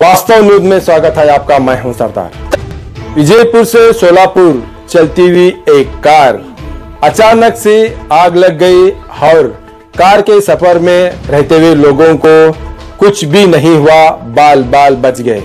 वास्तव न्यूज़ में स्वागत है आपका, मैं हूँ सरदार। विजयपुर से सोलापुर चलती हुई एक कार। अचानक से आग लग गई और कार के सफ़र में रहते हुए लोगों को कुछ भी नहीं हुआ बाल बाल बच गए।